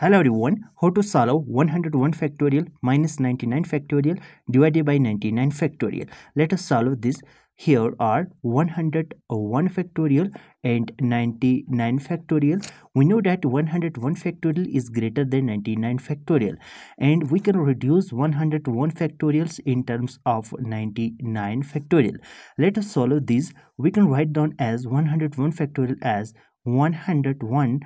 Hello everyone, how to solve 101 factorial minus 99 factorial divided by 99 factorial. Let us solve this. Here are 101 factorial and 99 factorial. We know that 101 factorial is greater than 99 factorial and we can reduce 101 factorials in terms of 99 factorial. Let us solve this. We can write down as 101 factorial as 101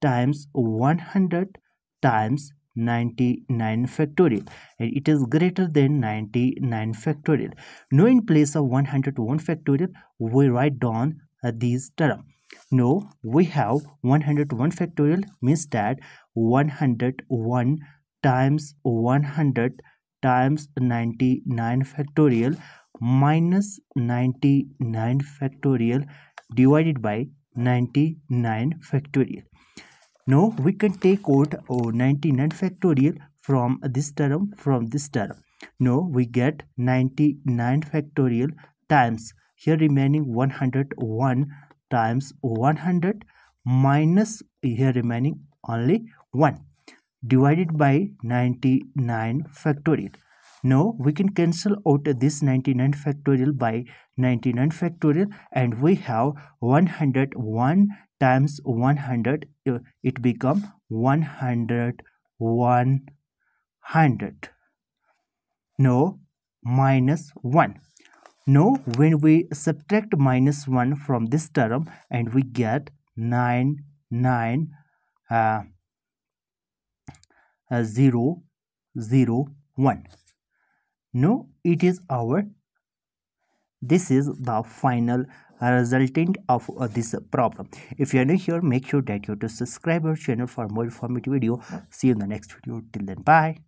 times 100 times 99 factorial. And it is greater than 99 factorial. Now in place of 101 factorial we write down uh, these term. Now we have 101 factorial means that 101 times 100 times 99 factorial minus 99 factorial divided by 99 factorial now we can take out oh, 99 factorial from this term from this term. Now we get 99 factorial times here remaining 101 times 100 minus here remaining only 1 divided by 99 factorial. Now we can cancel out this 99 factorial by 99 factorial and we have 101 times 100 uh, it become 100 100 no minus 1 no when we subtract minus 1 from this term and we get 9 9 uh, uh, 0 0 1 no it is our this is the final resultant of uh, this problem. If you are new here make sure that you to subscribe our channel for more informative video. See you in the next video. Till then bye